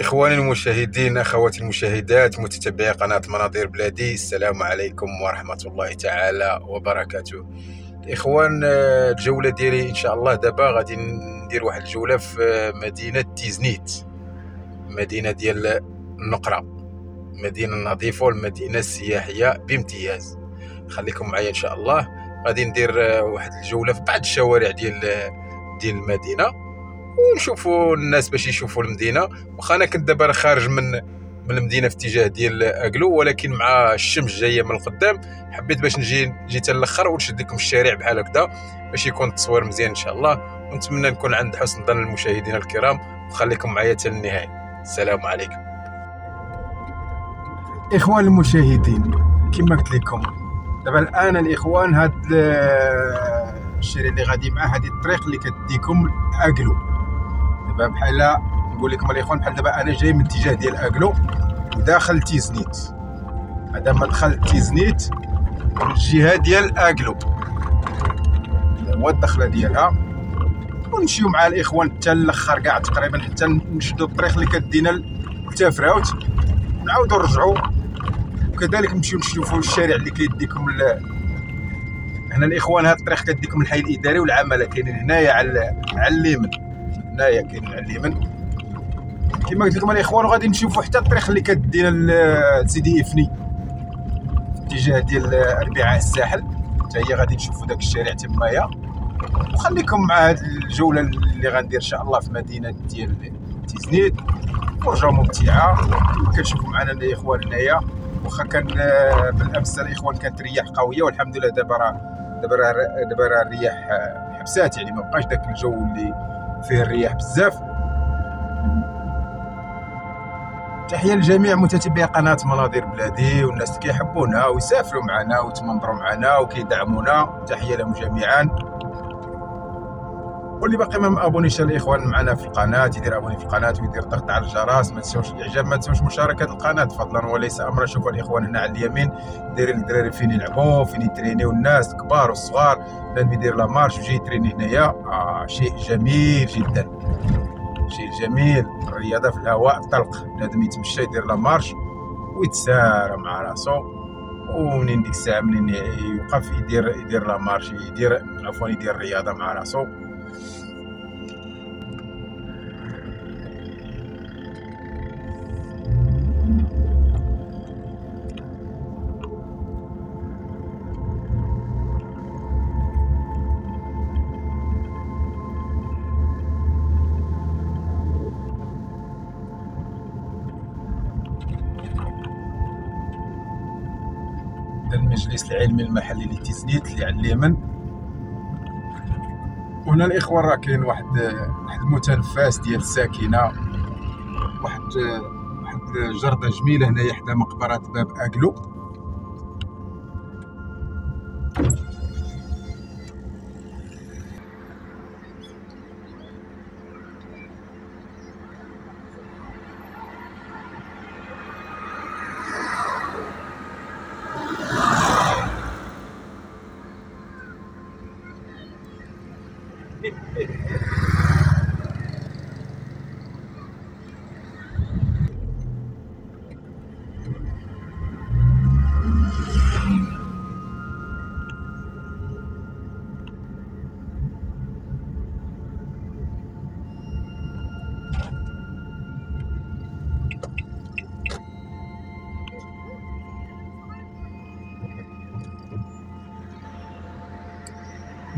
إخواني المشاهدين أخواتي المشاهدات متتبعي قناة مناظير بلادي السلام عليكم ورحمة الله تعالى وبركاته. إخوان آه، الجولة ديالي إن شاء الله دابا غادي ندير واحد الجولة في آه، مدينة تيزنيت مدينة ديال النقرة مدينة نظيفة والمدينة السياحية بامتياز. خليكم معايا إن شاء الله. غادي ندير آه، واحد الجولة في بعض الشوارع ديال ديال المدينة. ونشوفوا الناس باش يشوفوا المدينة. واخا أنا كنت دابا خارج من من المدينة في اتجاه ديال اكلو ولكن مع الشمس جاية من القدام حبيت باش نجي حتى الأخر ونشد لكم الشارع بحال هكذا باش يكون التصوير مزيان إن شاء الله. ونتمنى نكون عند حسن ظن المشاهدين الكرام. وخليكم معايا حتى النهاية. السلام عليكم. إخوان المشاهدين كما قلت لكم دابا الآن الإخوان هاد الشارع اللي غادي معاه هذه الطريق اللي كتديكم اكلو بحال نقول لكم الاخوان بحال دابا أنا جاي من اتجاه ديال أكلو وداخل تيزنيت. هذا ما دخلت تيزنيت من الجهة ديال أكلو. هو الدخلة ديالها ونمشيو مع الإخوان حتى الأخر كاع تقريبا حتى نشدو الطريق اللي كتدينا لتافراوت ونعاودو نرجعو. وكذلك نمشيو نشوفو الشارع اللي كيديكم ل... هنا الإخوان هاد الطريق كديكم الحي الإداري والعمالة كاينين هنايا على على اليمين. هنايا كاين على اليمين كما قلت لكم الاخوان غادي نشوفوا حتى الطريق اللي كدينا لسيدي إفني اتجاه ديال أربعاء الساحل. حتى هي غادي نشوفوا داك الشارع تمايا وخليكم مع هذه الجولة اللي غندير إن شاء الله في مدينة ديال تيزنيت فرجة ممتعة. كتشوفوا معنا الاخوان هنايا. واخا كان بالأمس الإخوان كانت رياح قوية والحمد لله دابا راه دابا راه دابا راه الرياح حبسات يعني ما بقاش داك الجو اللي فيه الرياح بزاف. تحية لجميع متتبعي قناة مناظر بلادي والناس اللي كيحبونا ويسافروا معنا ويتمنظروا معنا وكيدعمونا. تحية لهم جميعا. واللي باقي ما مابونيش الإخوان معنا في القناه يدير abonné في القناه ويدير ضغط على الجرس ما تنساوش الإعجاب ما تنساوش مشاركة القناة فضلا وليس امرا. شوفوا الإخوان هنا على اليمين دايرين الدراري فين يلعبوا فين يترينيو الناس الكبار والصغار بنادم يدير la marche ويجي يتريني هنايا. آه شيء جميل جدا. شيء جميل. الرياضة في الهواء الطلق. بنادم يتمشى يدير la marche ويتسارى مع راسو. ومنين ديك الساعة منين يوقف يدير يدير la marche يدير عفوا يدير الرياضة مع راسو. المجلس العلمي المحلي لتيزنيت اللي على اليمن وهنا الاخوان راه كاين واحد واحد المتنفس ديال الساكنة واحد واحد جرده جميلة هنايا حدا مقبرة باب أكلو.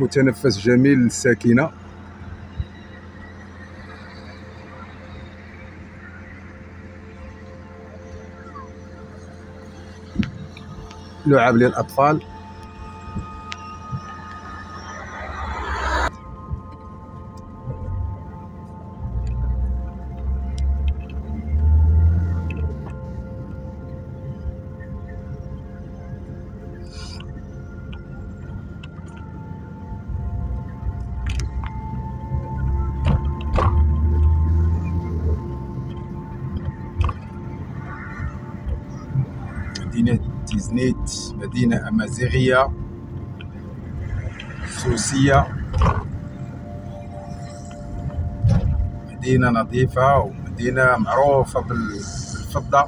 متنفس جميل للساكنه لعب للأطفال. مدينة تيزنيت مدينة أمازيغية سوسية مدينة نظيفة مدينه معروفه بالفضه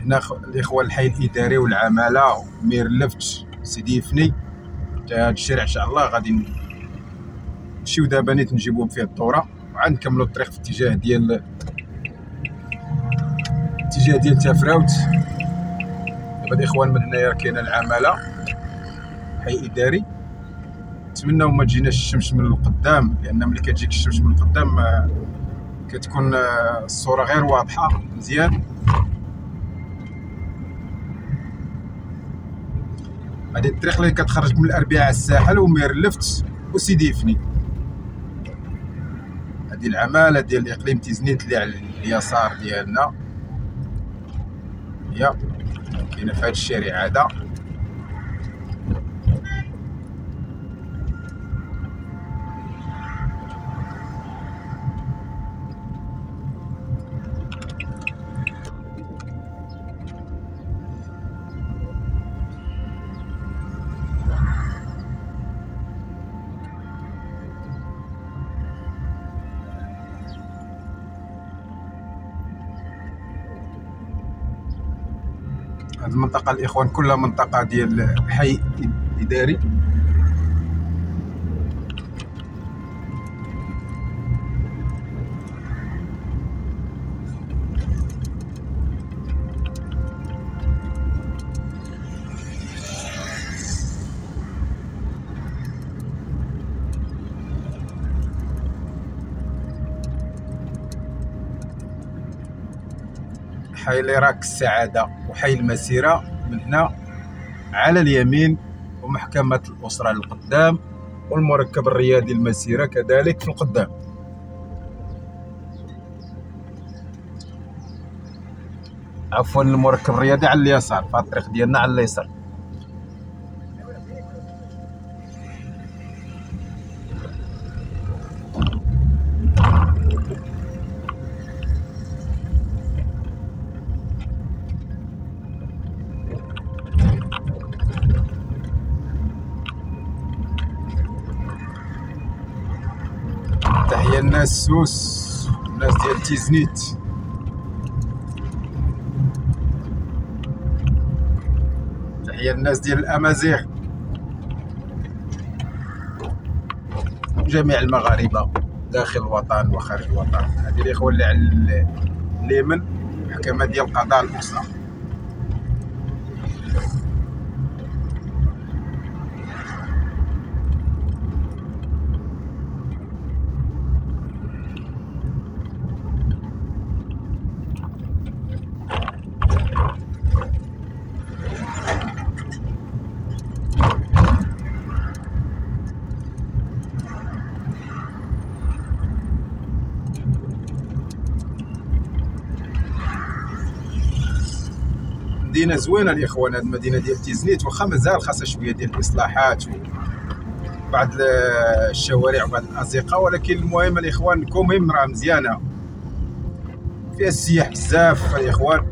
هنا الاخوان الحي الاداري والعماله ميرلفت سيدي إفني هذا الشارع ان شاء الله غادي نمشيو دابا نيت نجيبوهم فيه الدوره وعاد نكملوا الطريق في اتجاه ديال اتجاه ديال تافراوت الاخوان من هنايا كاينة العمالة. حي إداري. نتمنى ما تجيناش الشمس من القدام لأن ملي كتجيك الشمس من القدام آه، كتكون آه، الصورة غير واضحة مزيان. هذه الطريق اللي كتخرج من الأربعاء الساحل ومير لفت وسيدي فني هذه العمالة ديال الاقليم تيزنيت اللي على اليسار ديالنا. هي كاينة في هذا الشارع هذا. هذه المنطقة الإخوان كلها منطقة ديال حي إداري. حي العراق السعادة. وحي المسيرة من هنا على اليمين ومحكمة الأسرة للقدام والمركب الرياضي المسيرة كذلك في القدام. عفوا المركب الرياضي على اليسار في الطريق ديالنا على اليسار. الناس سوس الناس ديال تيزنيت تحية الناس ديال الأمازيغ جميع المغاربة داخل الوطن وخارج الوطن هذه الإخوة اللي على اليمن محكمة ديال القضاء الأسرة مدينه زوينة الإخوان هذه المدينة ديال تيزنيت واخا مازال خاصها شوية ديال الاصلاحات وبعض الشوارع وبعض الأزقة ولكن المهم الإخوان quand même راه مزيانة. فيها السياح بزاف الإخوان.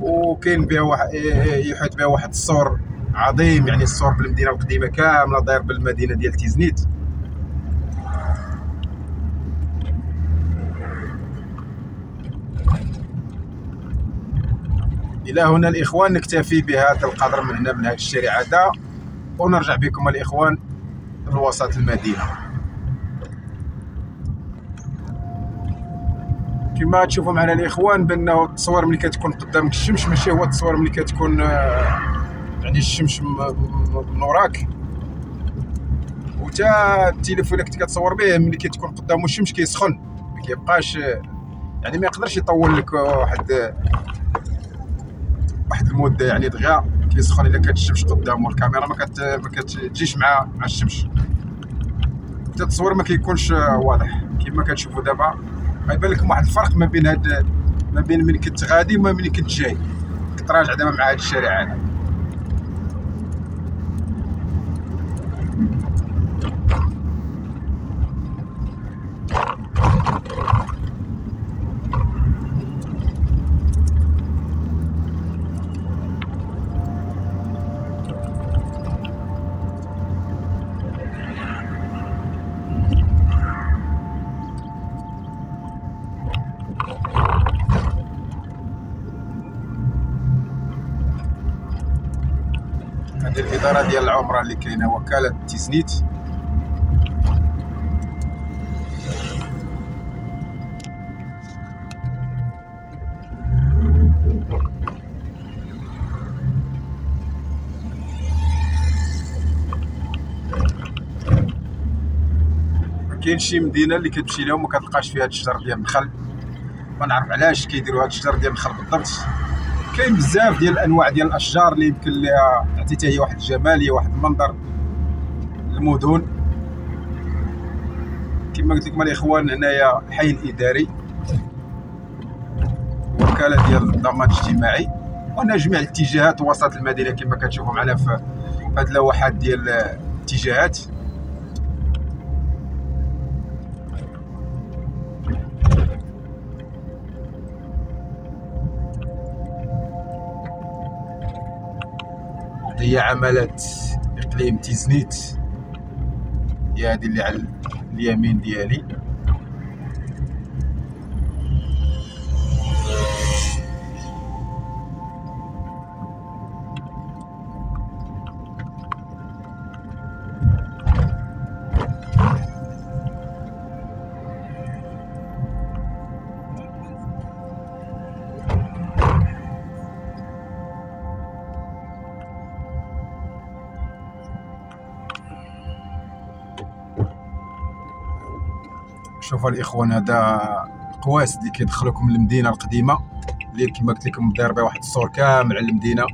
وكاين بها واحد يحيط بها واحد السور عظيم يعني السور بالمدينة القديمة كاملة داير بالمدينة ديال تيزنيت. إلى هنا الإخوان نكتفي بهذا القدر من هنا من هذا الشارع هذا ونرجع بكم الإخوان لوسط المدينة. كما تشوفوا معنا الإخوان بانه التصوير ملي كتكون قدامك الشمس ماشي هو التصوير ملي كتكون آه، يعني الشمس من وراك وتا التليفون اللي كنت كتصور به ملي كتكون قدامه الشمس كيسخن ما كيبقاش يعني ما يقدرش يطول لك واحد واحد المده يعني دغيا كيسخن إلا كانت الشمس قدامه الكاميرا ما كت ما كتجيش مع مع الشمس. حتى التصوير ما كيكونش واضح كما كتشوفوا دابا. غيبان لكم واحد الفرق ما بين هاد ما بين ملي كنت غادي وما ملي كنت جاي. كتراجع دابا مع هاد الشارع هذا الاداره ديال العمره اللي كاينة وكالة تيزنيت كاين شي مدينة اللي كتمشي لهم وما كتلقاش فيها الشجر ديال النخل ما نعرف علاش كيديروا هاد الشجر ديال النخل بالضبط. كاين بزاف ديال الأنواع ديال الأشجار اللي يمكن لها تعطي حتى هي واحد الجماليه واحد المنظر المدن كما قلت لكم الاخوان هنايا الحي الاداري وكالة ديال الضمان الاجتماعي. وهنا جميع الاتجاهات وسط المدينة كما كتشوفوا معنا في هاد اللوحات ديال الاتجاهات. هي عملت إقليم تيزنيت. هي هذه اللي على اليمين ديالي. شوفوا الإخوان هذا قواس اللي كيدخلوكم للمدينة القديمة. اللي كما قلت لكم داير بها واحد الصور كامل على المدينة.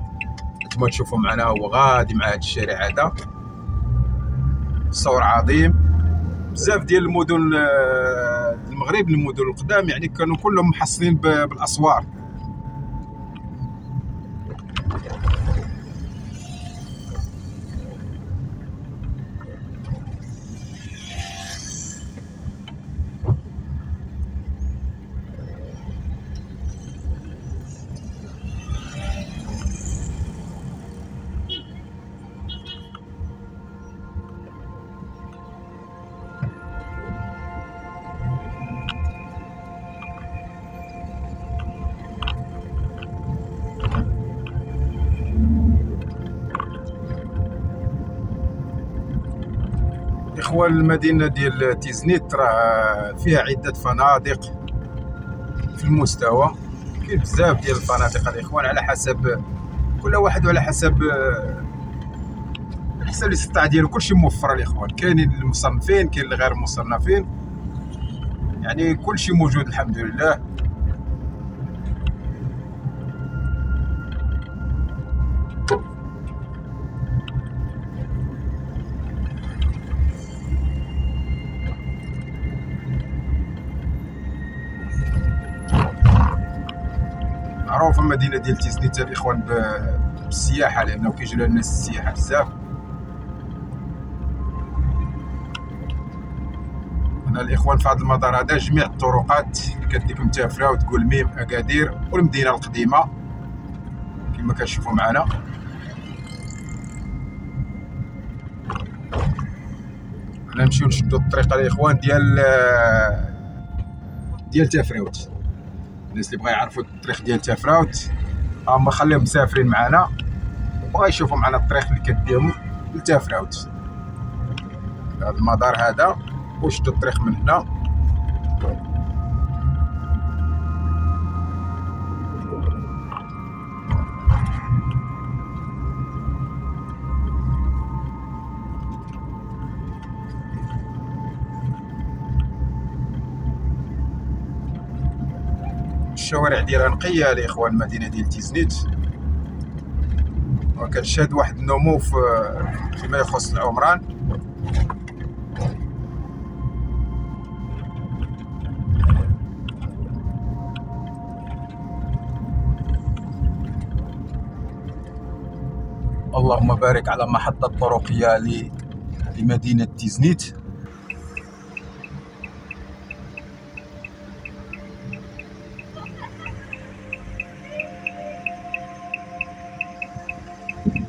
أنتم تشوفوا معنا هو غادي مع هذا الشارع هذا. صور عظيم. بزاف ديال المدن آه، المغرب المدن القدام يعني كانوا كلهم محصنين بالأسوار. اخوان المدينة ديال تيزنيت راه فيها عدة فنادق في المستوى. كاين بزاف ديال الفنادق الإخوان على حسب كل واحد على حسب على حسب الاستطاعة ديالو. كلشي موفر الإخوان. كاينين المصنفين كاين الغير مصنفين يعني كلشي موجود الحمد لله. معروفة المدينة ديال تيزنيت الاخوان بالسياحة لأنه كيجيو لها الناس السياحة بزاف. هنا الإخوان في هذا المدار هذا جميع الطرقات اللي كديكم تافره وتقول ميم أكادير والمدينة القديمة كما كتشوفوا معنا. نمشيو نشدو الطريق الإخوان ديال ديال تافراوت الناس اللي بغا يعرفوا الطريق ديال تافراوت هما خليهم مسافرين معنا وبغا يشوفوا معنا الطريق اللي كديهم لتافراوت هذا المدار هذا وشدوا الطريق من هنا. الشوارع ديالها نقيه الاخوان المدينة ديال تيزنيت. وكتشهد واحد النمو فيما يخص العمران. اللهم بارك على محطة طرقية لمدينة تيزنيت.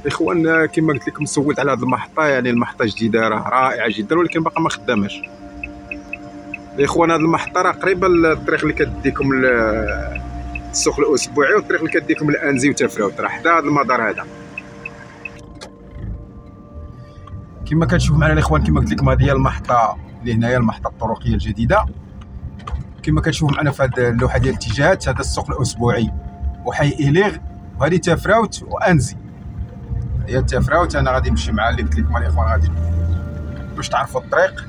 الاخوان كما قلت لكم سولت على هذه المحطة يعني المحطة جديدة راه رائعة جدا ولكن باقا ما خداماش. الاخوان هذه المحطة راه قريبة للطريق اللي كديكم السوق الأسبوعي والطريق اللي كديكم لأنزي وتفراوت راه حدا هذا المدار هذا. كما كتشوف معنا الإخوان كما قلت لكم هذه هي المحطة اللي هنايا المحطة الطرقية الجديدة. كما كتشوف معنا في هذه اللوحة ديال الاتجاهات هذا السوق الأسبوعي وحي إليغ وهذه تافراوت وأنزي. هي تافراوت أنا غادي نمشي مع اللي قلت لكم الإخوان غادي. باش تعرفوا الطريق؟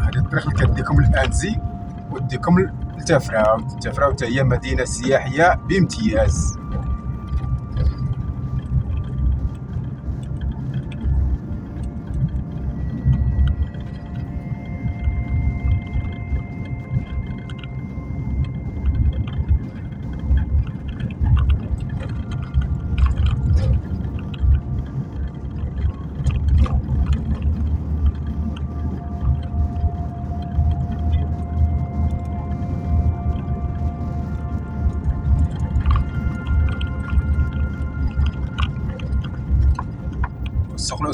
هذه الطريق اللي كتديكم لانزي وديكم لتافراوت تافراوت هي مدينة سياحية بامتياز.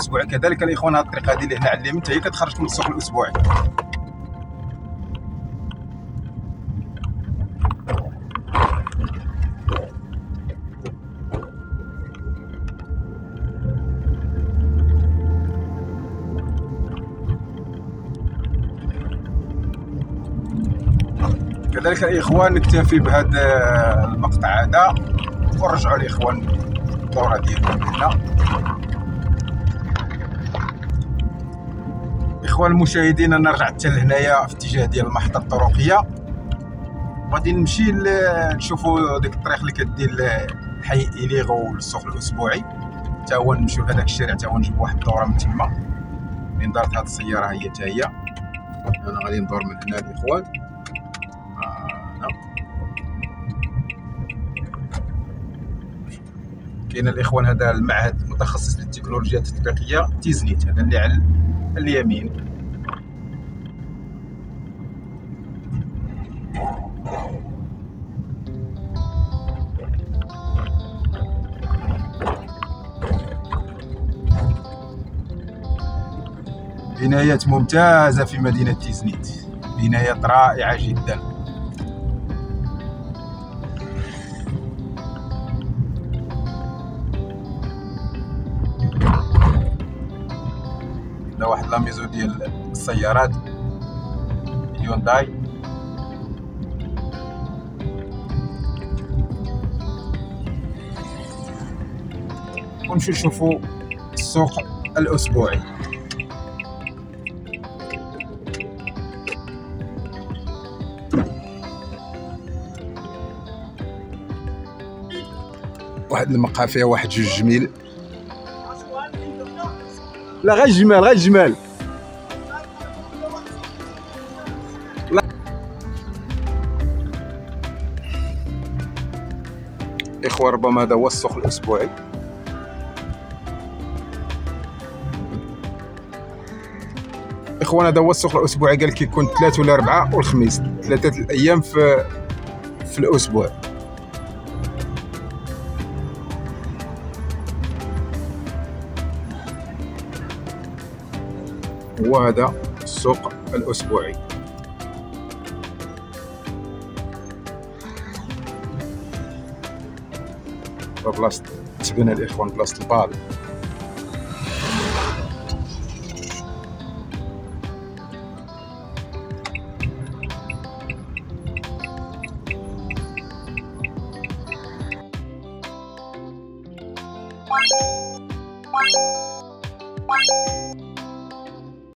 الاسبوعي كذلك الإخوان هذه الطريقة هذه اللي هنا علمت هي كتخرجكم للسوق الأسبوعي. كذلك الإخوان نكتفي بهذا المقطع هذا. ونرجعوا الإخوان الدورة ديالنا اخوان المشاهدين أنا رجعت لهنايا في اتجاه ديال المحطة الطرقية. غادي نمشي نشوفوا ديك الطريق اللي كدير لحي إليغو للسوق الأسبوعي. حتى هو نمشيو لهذاك الشارع حتى هو نجيب واحد الدورة من تما. فين دارت هاد السيارة هي حتى هي. أنا غادي ندور من هنا الاخوان آه. كاين الإخوان هذا المعهد المتخصص للتكنولوجيا التطبيقية تيزنيت هذا اللي على اليمين بنايات ممتازة في مدينة تيزنيت. بنايات رائعة جدا. هذا واحد la maison ديال السيارات. يونداي ونمشيو نشوفو السوق الأسبوعي. واحد المقهى فيها واحد جوج جميل. لا غير الجمال غير الجمال. إخوة ربما هذا هو السوق الأسبوعي. اخوان هذا هو السوق الأسبوعي قال كيكون ثلاث ولا أربعة والخميس ثلاثة الأيام في في الأسبوع. وهذا السوق الأسبوعي. بلاصة تبنى الإخوان بلاصة البال.